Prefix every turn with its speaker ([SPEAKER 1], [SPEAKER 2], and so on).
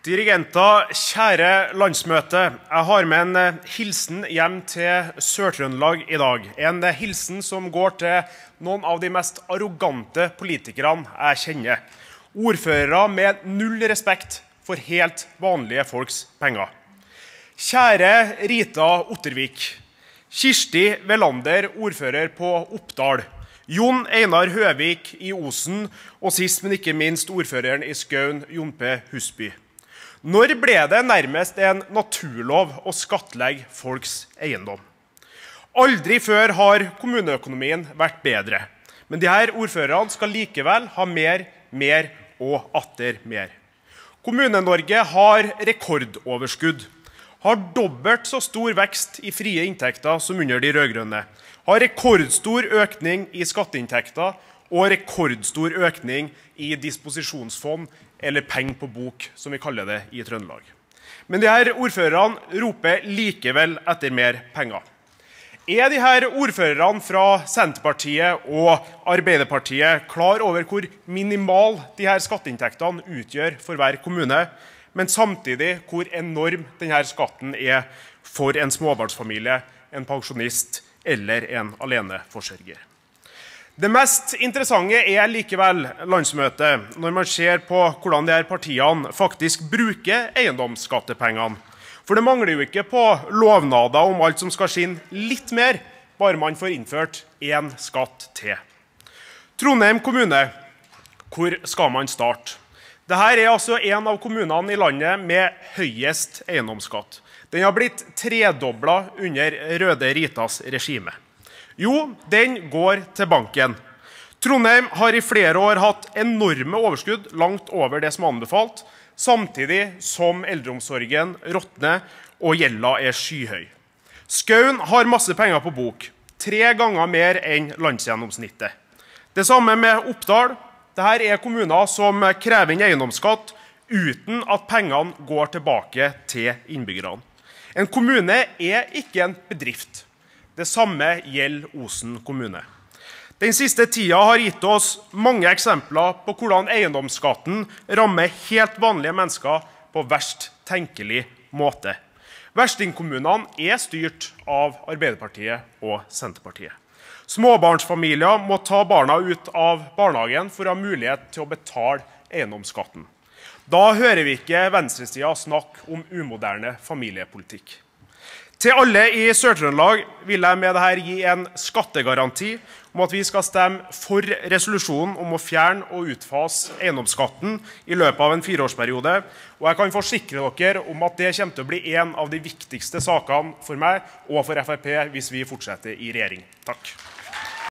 [SPEAKER 1] Dirigenter, kjære landsmøte. Jeg har med en eh, hilsen hjem til Sør-Trøndelag i dag. En eh, hilsen som går til noen av de mest arrogante politikerne jeg kjenner. Ordførere med null respekt for helt vanlige folks penger. Kjære Rita Ottervik. Kirsti Velander, ordfører på Oppdal. Jon Einar Høvik i Osen, og sist, men ikke minst ordføreren i Skaun, Jon P. Husby. Når ble det nærmest en naturlov å skattlegge folks eiendom? Aldri før har kommuneøkonomien vært bedre. Men her ordførerne skal likevel ha mer, mer og atter mer. Kommune-Norge har rekordoverskudd. Har dobbelt så stor vekst i frie inntekter som under de rød-grønne. Har rekordstor økning i skatteinntekter og rekordstor økning i disposisjonsfond, eller penger på bok, som vi kaller det i Trøndelag. Men de her ordførerne roper likevel etter mer penger. Er de her ordførerne fra Senterpartiet og Arbeiderpartiet klar over hvor minimal de her skatteinntektene utgjør for hver kommune, men samtidig hvor enorm denne skatten er for en småbarnsfamilie, en pensjonist eller en aleneforsørger? Det mest interessante er likevel landsmøtet, når man ser på hvordan de her partiene faktisk bruker eiendomsskattepengene. For det mangler jo ikke på lovnader om alt som skal skinne litt mer, bare man får innført én skatt til. Trondheim kommune, hvor skal man starte? Dette er altså en av kommunene i landet med høyest eiendomsskatt. Den har blitt tredobla under Røde Ritas regime. Jo, den går til banken. Trondheim har i flere år hatt enorme overskudd, langt over det som er anbefalt, samtidig som eldreomsorgen råtner og gjelda er skyhøy. Skaun har masse penger på bok, tre ganger mer enn landsgjennomsnittet. Det samme med Oppdal. Dette er kommuner som krever inn eiendomsskatt uten at pengene går tilbake til innbyggerne. En kommune er ikke en bedrift. Det samme gjelder Osen kommune. Den siste tida har gitt oss mange eksempler på hvordan eiendomsskatten rammer helt vanlige mennesker på verst tenkelig måte. Verstingkommunene er styrt av Arbeiderpartiet og Senterpartiet. Småbarnsfamilier må ta barna ut av barnehagen for å ha mulighet til å betale eiendomsskatten. Da hører vi ikke venstresida snakke om umoderne familiepolitikk. Til alle i Sør-Trøndelag vil jeg med dette gi en skattegaranti om at vi skal stemme for resolusjonen om å fjerne og utfase eiendomsskatten i løpet av en fireårsperiode. Og jeg kan forsikre dere om at det kommer til å bli en av de viktigste sakene for meg og for Frp hvis vi fortsetter i regjering. Takk.